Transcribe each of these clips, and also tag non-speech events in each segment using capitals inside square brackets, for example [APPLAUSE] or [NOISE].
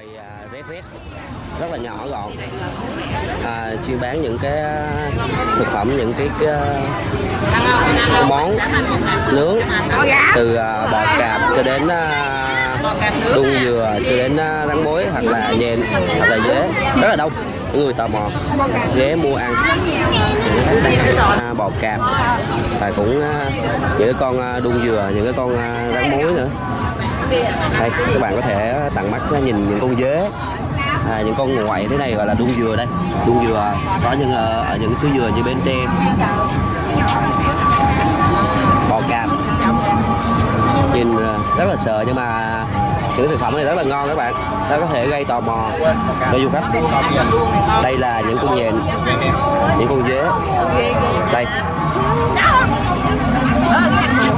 quầy à, rét rét rất là nhỏ gọn. À, chuyên bán những cái à, thực phẩm những cái, cái, cái món nướng từ à, bò cạp cho đến đun dừa cho đến rắn mối hoặc là nhện hoặc là dế. Rất là đông người tò mò. Ghé mua ăn. À, bò cạp. Và cũng những cái con đun dừa những cái con rắn mối nữa đây các bạn có thể tặng mắt nhìn những con dế. À, những con ngoại thế này gọi là đun dừa đây. Đun dừa có những ở, ở những suối dừa như bên tre. Bò cạp. Nhìn ờ, rất là sợ nhưng mà những thực phẩm này rất là ngon các bạn. Nó có thể gây tò mò cho du khách. Đây là những con nhện những con dế. Đây.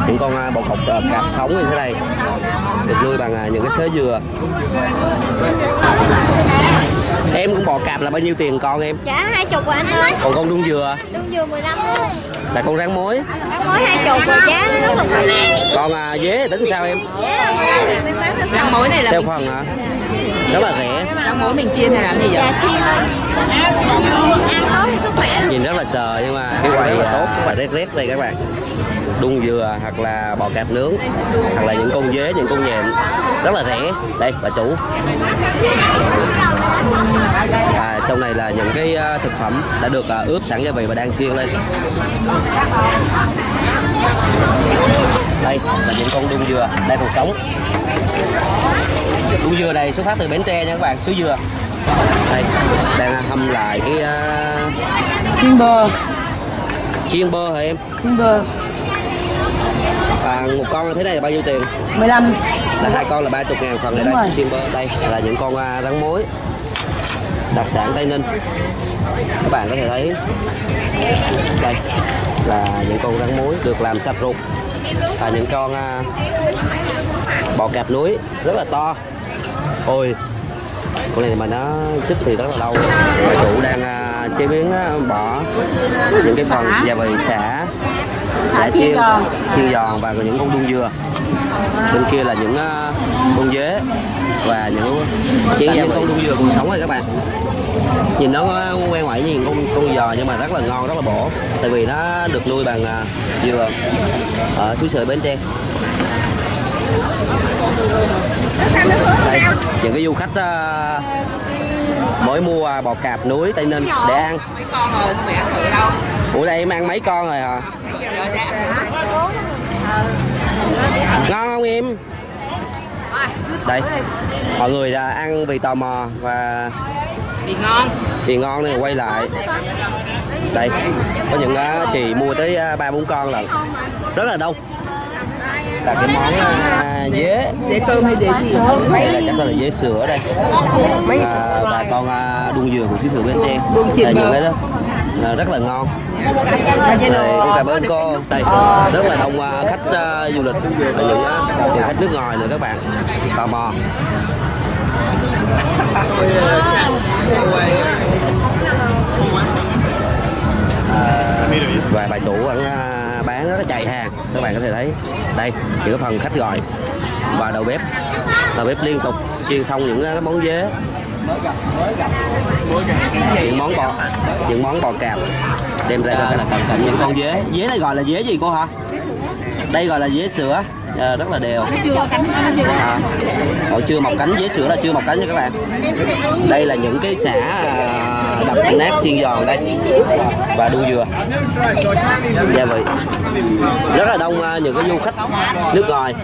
Những con ờ, bọ cọc cạp sống như thế này được nuôi bằng à, những cái sớ dừa. Em con bò cạp là bao nhiêu tiền con em? Dạ hai chục rồi anh ơi. Còn con đun dừa? Đương dừa 15 luôn. Là con rắn mối Bán mới hai chục rồi giá nó rất là còn à, dế tính sao em? Giá là mình bán theo Rang mối này là theo phần hả rất là rẻ. Rang mối mình chiên hay làm gì vậy? Dạ chiên lên Ăn tốt thì sức khỏe nhìn rất là sờ nhưng mà cái quầy là tốt. Và rét rét đây các bạn. Đun dừa hoặc là bò cạp nướng hoặc là những con dế những con nhện. Rất là rẻ. Đây bà chủ. Và trong này là những cái à, thực phẩm đã được à, ướp sẵn gia vị và đang chiên lên. Đây là những con đun dừa đây còn sống đun dừa này xuất phát từ bến tre nha các bạn xứ dừa đây đang hâm lại cái uh, Chiên bơ, chiên bơ hả em? Chiên bơ. À, một con thế này là bao nhiêu tiền? 15 là hai con là 30 ngàn phần này đây chiên bơ. Đây là những con à, rắn mối đặc sản tây ninh. Các bạn có thể thấy đây là những con rắn mối được làm sạch ruột và những con à, bò cạp núi rất là to ôi con này mà nó sức thì rất là lâu. Bà chủ đang à, chế biến à, bỏ những cái phần gia vị xả. Xả chiên chiên giòn. và những con đun dừa. Bên kia là những à, con dế và những chén những con đun dừa còn sống rồi các bạn. Nhìn nó quen ngoại nhìn con con giò nhưng mà rất là ngon rất là bổ. Tại vì nó được nuôi bằng dừa ở suối sợi bến tre. Đây những cái du khách à, uh, mới mua bò cạp núi tây ninh để ăn. Ủa đây em ăn mấy con rồi hả? Ngon không em? Đây mọi người à, ăn vì tò mò và Thì ngon thì ngon nên quay lại. Đây có những á, chị mua tới à, ba bốn con lần. Rất là đông. Là cái món à, dế. Dế tôm hay dế gì? đây là chắc là dế sữa đây. À, và con à, đun dừa của xứ sữa bên chiên đây những cái đó. À, rất là ngon. Đây cũng cảm ơn cô. Đây rất là đông khách à, du lịch. Và những những khách nước ngoài nữa các bạn. Tò mò Ờ, và bà chủ vẫn ờ, bán rất là chạy hàng các bạn có thể thấy. Đây chỉ có phần khách gọi và đầu bếp. Đầu bếp liên tục chiên xong những cái món dế. Những món bò những món bò cạp. Đem ra là cận cận những con dế. Dế này gọi là dế gì cô hả? Đây gọi là dế sữa. À, rất là đều. À, còn chưa mọc cánh dế sữa là chưa mọc cánh nha các bạn. Đây là những cái xả à, đập nát chiên giòn đây. Và đu dừa. Gia vị rất là đông à, những cái du khách nước ngoài.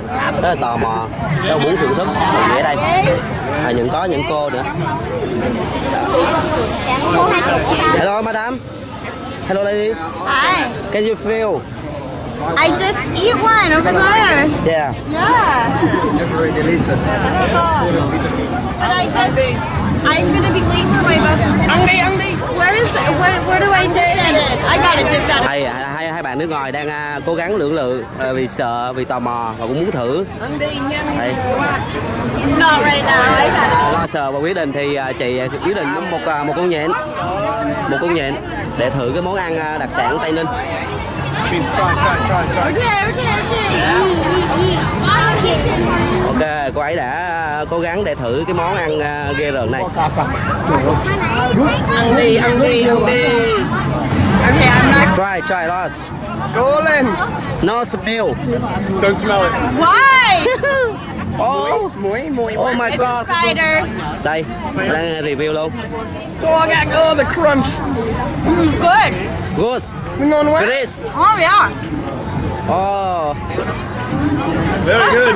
Rất là tò mò. Rất là muốn thưởng thức. Và ghé đây. À, những có những cô nữa. Hello madam. Hello lady. Hi. Can you feel? I just eat one over there. Yeah. Yeah. But I just đi, ăn đi Where is where, where do I dip it? I got it dipped out hai, hai, hai bạn nước ngoài đang à, cố gắng lưỡng lự à, vì sợ vì tò mò và cũng muốn thử. Đây Not right now I got lo sợ và quyết định thì à, chị quyết định một à, một con nhện. Một con nhện để thử cái món ăn à, đặc sản tây ninh. Try, try, try, try. Okay, okay, okay. Ok cô ấy đã cố gắng để thử cái món ăn à, ghê rợn này Ăn đi, ăn đi, ăn đi. Okay, I'm not. try try lost Go lên. no smell Don't smell it. Why? [LAUGHS] oh Muối, muối. oh my god Spider. đây đang review luôn Oh, I got oh, the crunch. Good. good Ngon quá. Chris Oh yeah. oh Very good.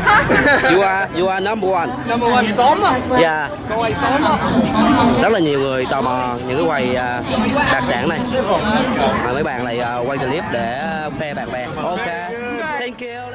you are you are number one Number one xóm à? yeah Có quay xóm à? rất là nhiều người tò mò những cái quầy à, đặc sản này mà mấy bạn lại à, quay clip để à, khoe bạn bè ok thank you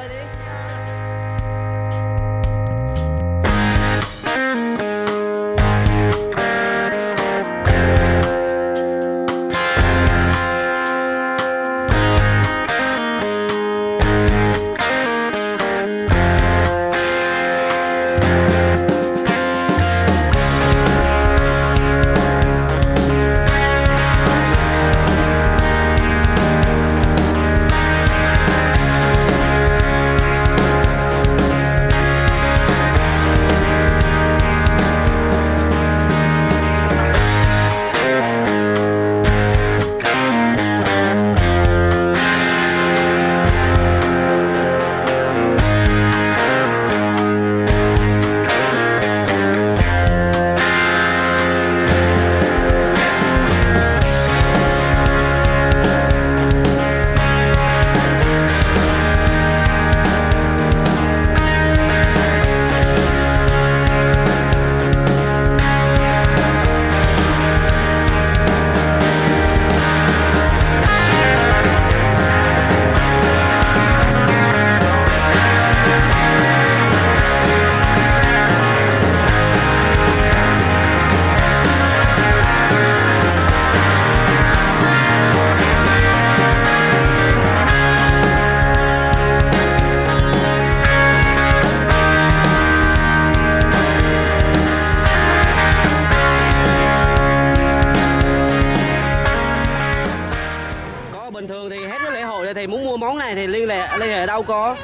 đâu có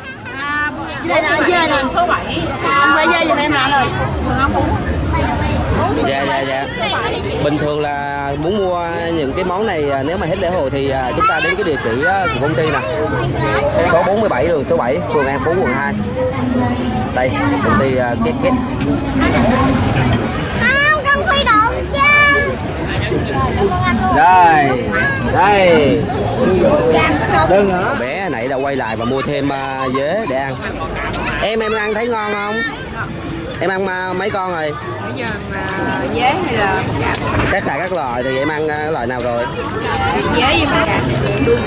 Đây là dê là số 7. Không phải dê giùm em lại rồi. Thường không muốn. dạ dạ dạ bình thường là muốn mua những cái món này à, nếu mà hết lễ hội thì à, chúng ta đến cái địa chỉ à, của công ty nè số 47 đường số 7 phường An Phú quận 2 đây công ty à, kết kết Không, không khuy động nha. đây đây đừng hả đã quay lại và mua thêm à, dế để ăn. Em em ăn thấy ngon không? Em ăn à, mấy con rồi? Bây giờ mà dế hay là tất cả các loại thì em ăn à, loại nào rồi? Dế với bột cạp.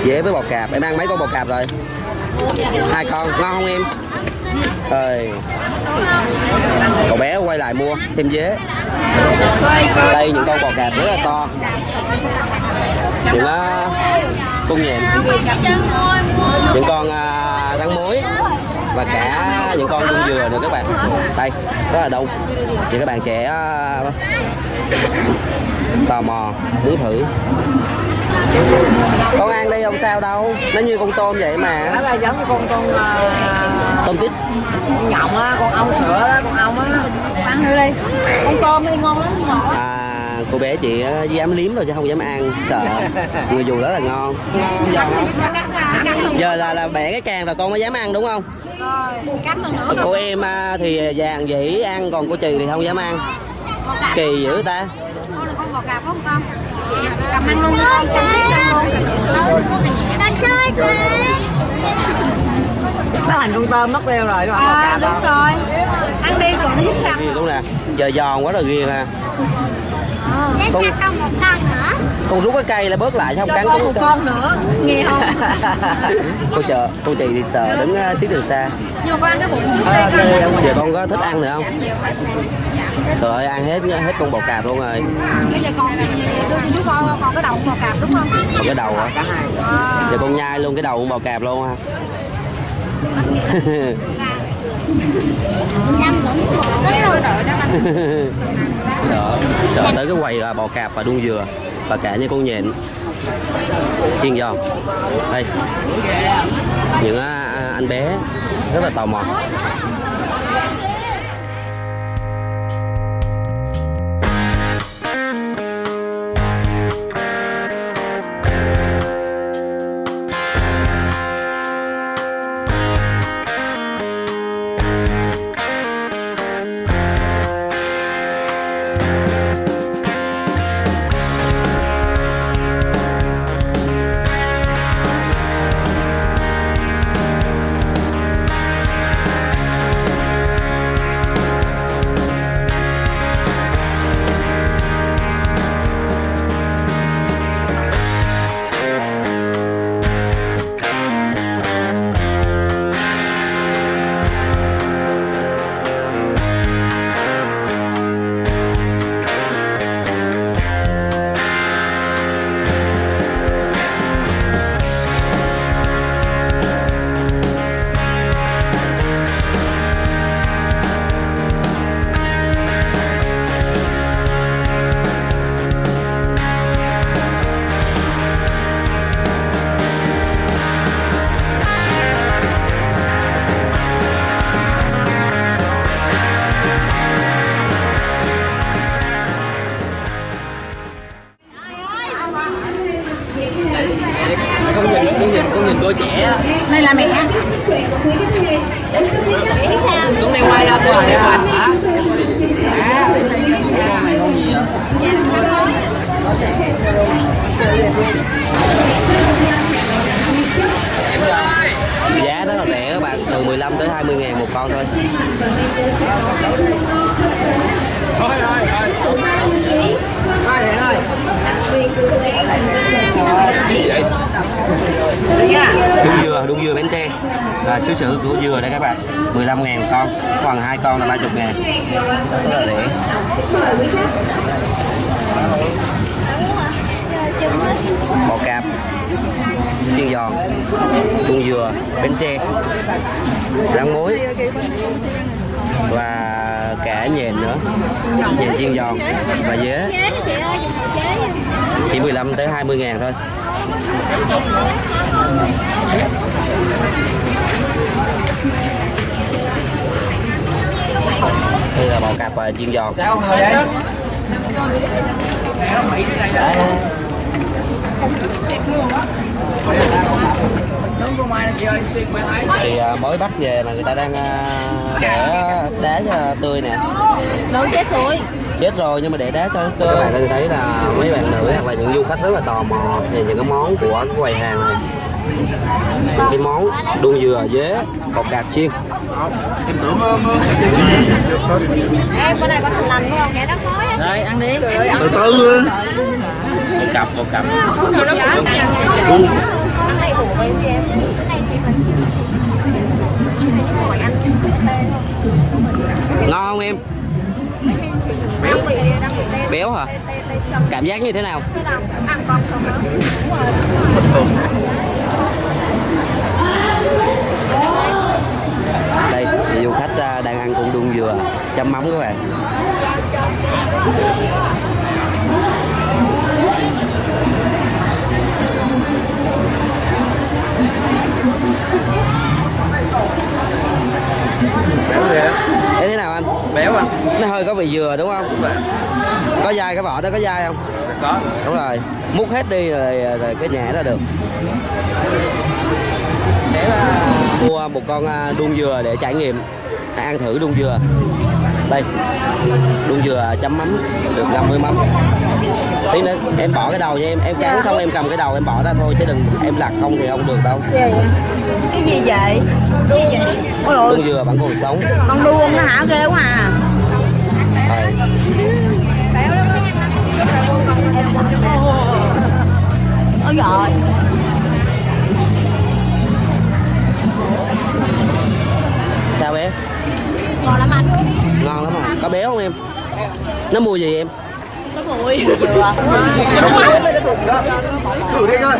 dế với bò cạp. Em ăn mấy con bò cạp rồi? Hai con. Ngon không em? Ơi cậu bé quay lại mua thêm dế. Đây những con bò cạp rất là to. Những uh, cung nhện những con uh, rắn mối và cả những con đung dừa nữa các bạn đây rất là đông thì các bạn trẻ uh, tò mò muốn thử con ăn đi không sao đâu nó như con tôm vậy Nó mà là giống như con con ờ, tôm tít con nhộng á, con ong sữa đó, con ong á. Ăn thử đi. Con tôm đi ngon lắm, ngọt lắm. Cô bé chị dám liếm thôi chứ không dám ăn sợ [LAUGHS] người dù rất là ngon giờ là là bẻ cái càng là con mới dám ăn đúng không Rồi, cô em thì vàng dĩ ăn còn cô chị thì không dám ăn kỳ dữ ta Con được con bò cạp không con? Cầm ăn luôn đi con, cầm tiếp ăn luôn. Con chơi chơi. Nó thành con tôm mất tiêu rồi, không? À, đúng rồi. Ăn đi rồi nó giúp răng. ghiền đúng nè giờ giòn quá rồi ghiền à con, không một con nữa. con rút cái cây là bớt lại không Cho cắn con một con nữa. Nghe không? [LAUGHS] cô chờ cô chị thì sợ đứng tiếp từ xa Nhưng mà con ăn cái bụng trước đi con. giờ con có thích ăn nữa không trời ơi ăn hết hết con bò cạp luôn rồi Bây giờ con đưa cho chú con còn cái đầu bò cạp đúng không? còn cái đầu á Cả hai. giờ con nhai luôn cái đầu con bò cạp luôn ha [LAUGHS] sợ sợ tới cái quầy là bò cạp và đuông dừa và cả những con nhện. Chiên giòn. Đây. Những à, à, anh bé rất là tò mò. 15 tới 20 ngàn một con thôi. Đung dừa đung dừa bánh tre. Và xứ sử của dừa đây các bạn. 15 ngàn một con. Còn hai con là 30 ngàn. Rất là rẻ bò cạp chiên giòn đung dừa bánh tre rang muối và cả nhền nữa. Nhền chiên giòn và dế chỉ 15 tới 20 ngàn thôi. Đây là bò cạp và chiên giòn thì à, mới bắt về mà người ta đang à, để đá cho tươi nè. Đâu chết rồi. Chết rồi nhưng mà để đá cho nó tươi các bạn có thể thấy là mấy bạn nữ hoặc là những du khách rất là tò mò về những cái món của cái quầy hàng này. Những cái món đuông dừa dế bột cạp chiên. Em bữa nay có thằng lành đúng không? Rồi ăn đi. Từ từ một cặp một cặp. Cái này với em. ngon không em? Béo béo hả? Cảm giác như thế nào? Đây du khách à, đang ăn cũng đuông dừa chấm mắm các bạn. Vị dừa đúng không? Có dai cái vỏ đó có dai không? Có. Đúng rồi. Múc hết đi rồi, rồi cái nhẹ ra được. Để mà mua một con à, đuông dừa để trải nghiệm. Ăn thử đuông dừa. Đây. Đuông dừa chấm mắm được ngâm với mắm. Tí nữa em bỏ cái đầu cho em. Em cắn xong em cầm cái đầu em bỏ ra thôi chứ đừng em lặt không thì không được đâu. Cái gì vậy? Cái gì vậy? Ôi dừa vẫn còn sống. Con đuông nó hả? Ghê quá à Ôi giời sao bé? Ngon lắm anh. Ngon lắm à có béo không em? Nó mùi gì em Đó. Thử đi coi.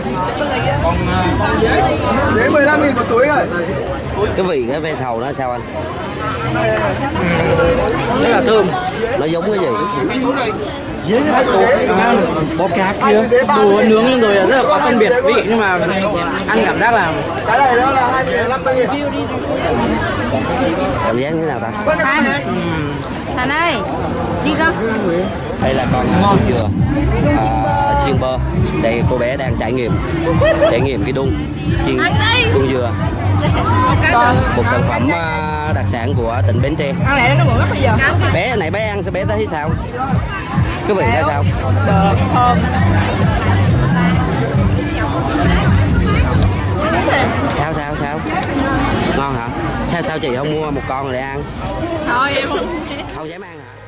Dế 15 nghìn một túi rồi. cái vị cái ve sầu nó sao anh? Rất là thơm. nó giống cái gì Hai túi. Bò cá kia Đồ nướng lên rồi rất là khó phân biệt vị nhưng mà ăn cảm giác là Cái này là 250 nghìn. cảm giác như thế nào ta Thanh, thằng ơi, đi con. đây là con Ngon. dừa à, chiên bơ đây cô bé đang trải nghiệm trải nghiệm cái đun chiên đun dừa một sản phẩm đặc sản của tỉnh Bến Tre bé này bé ăn sao bé thấy sao cái vị ra sao? Được, thơm. sao sao sao? Ngon hả? Sao sao chị không mua một con để ăn? Thôi em không không dám ăn hả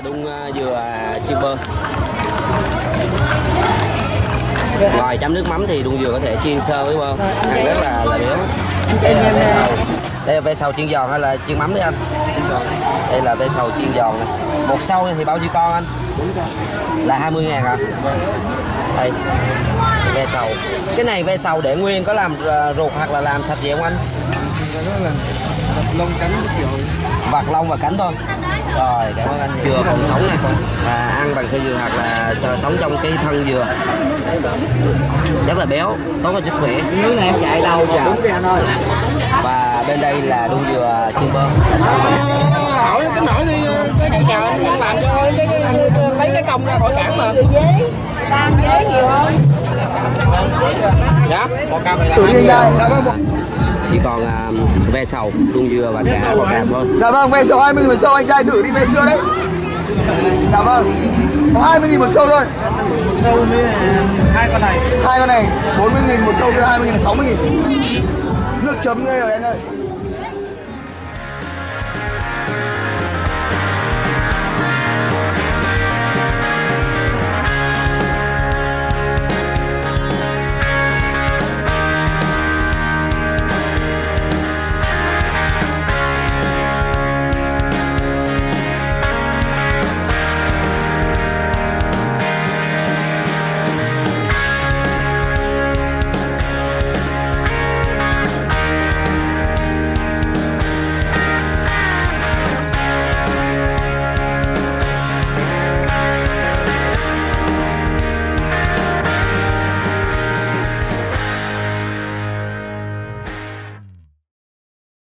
đun ờ, dừa chiên bơ ngoài chấm nước mắm thì đun dừa có thể chiên sơ với bơ. Ăn rất là là béo. Đây là ve sầu. đây là ve sầu chiên giòn hay là chiên mắm đấy anh? Đây là ve sầu chiên giòn này. Một sâu thì bao nhiêu con anh? Là 20 ngàn à đây ve sầu. Cái này ve sầu để nguyên có làm ờ, ruột hoặc là làm sạch gì không anh? Lông cánh cái kiểu. vặt lông và cánh thôi rồi cảm ơn anh dừa còn sống này. À, ăn bằng sơ dừa hoặc là sống trong cái thân dừa. Rất là béo tốt cho sức khỏe. Nếu này em chạy đâu chả Đúng anh ơi. Và bên đây là đun dừa chiên bơ. Là rồi. Hỏi cái nổi đi Cái cái nhà anh làm cho cái, cái, lấy cái công ra khỏi cản mà. Tam ghế nhiều không? dạ Dạ. Thử đi anh Chỉ còn à, ve sầu, rung dưa và cả bò cạp thôi. Dạ vâng, ve sầu 20 nghìn một sâu anh trai thử đi ve sữa đấy. Dạ vâng. Có 20 nghìn một sâu thôi. một sâu với hai con này Hai con này 40 nghìn một sâu với 20 nghìn là 60 nghìn Nước chấm đây rồi anh ơi